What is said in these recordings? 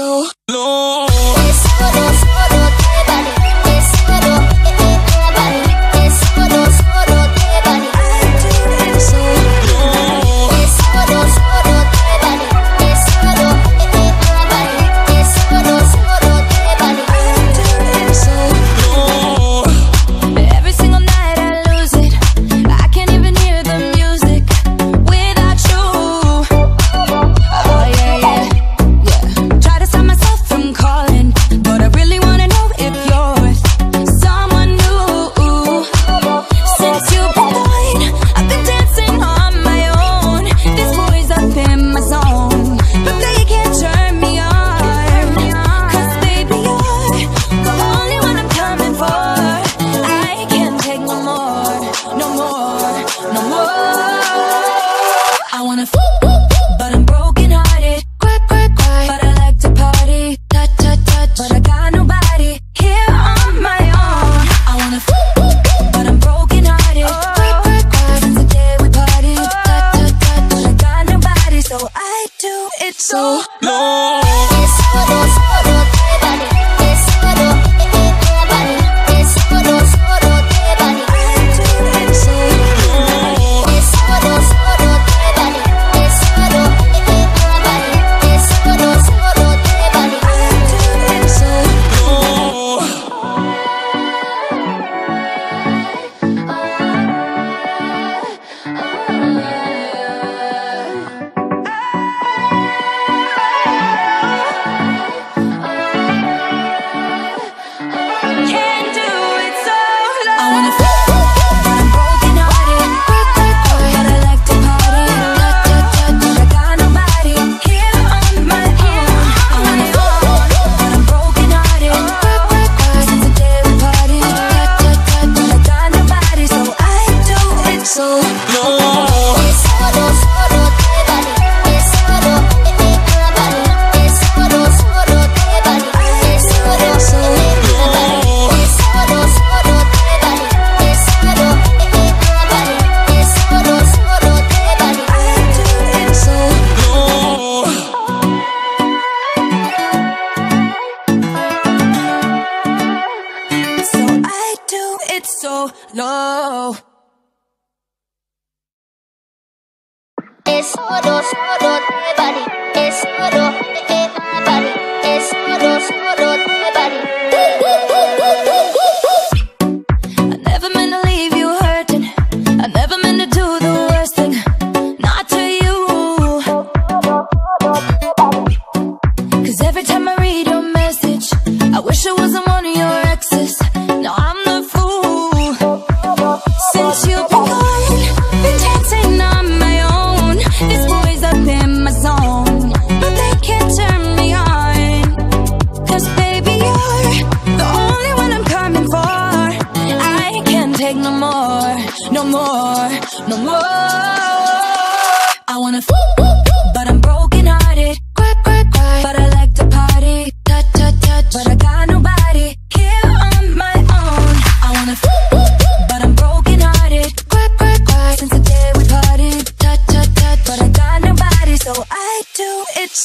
so. So low.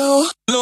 So.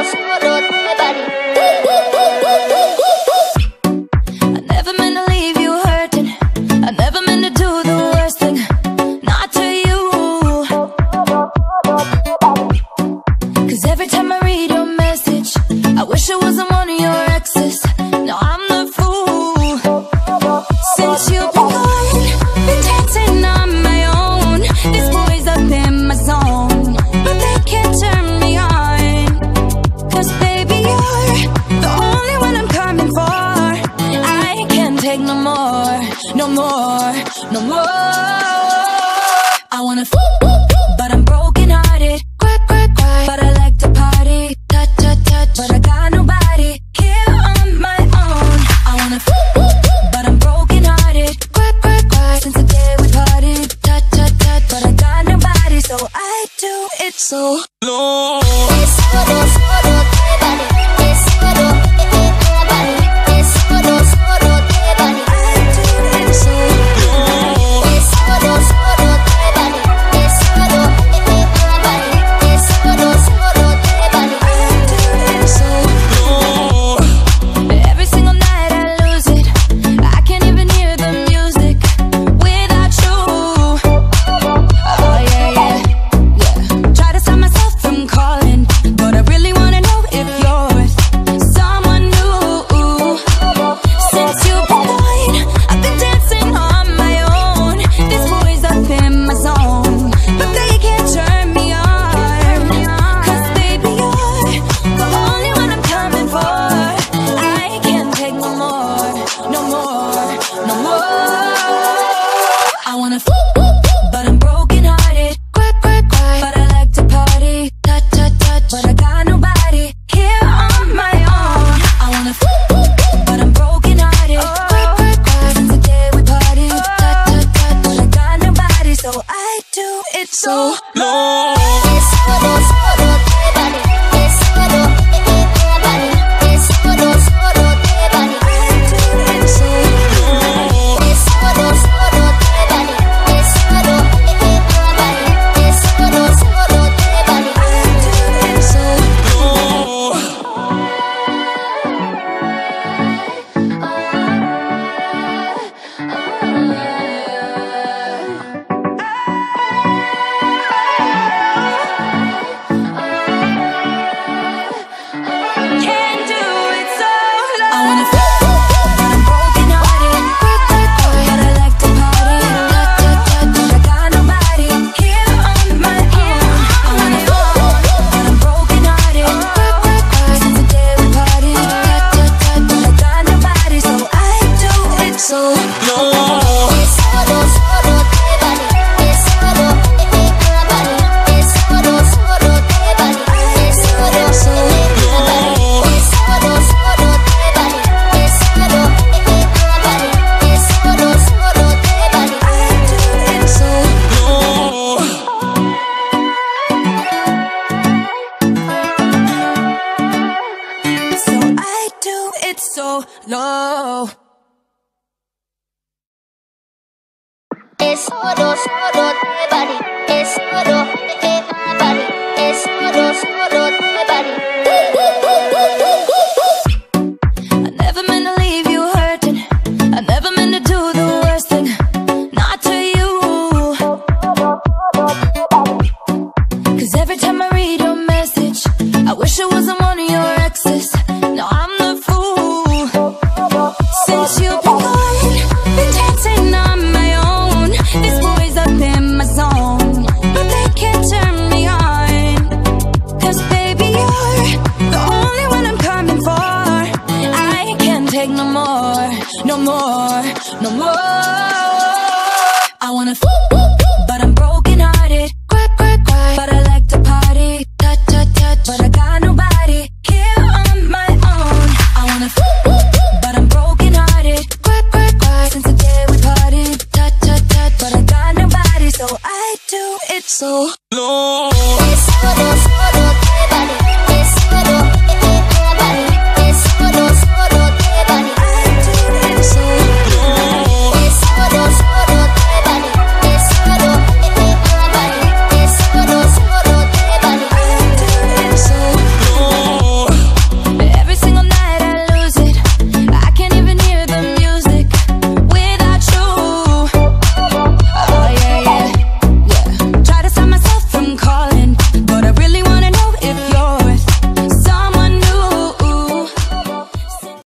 Es solo, solo te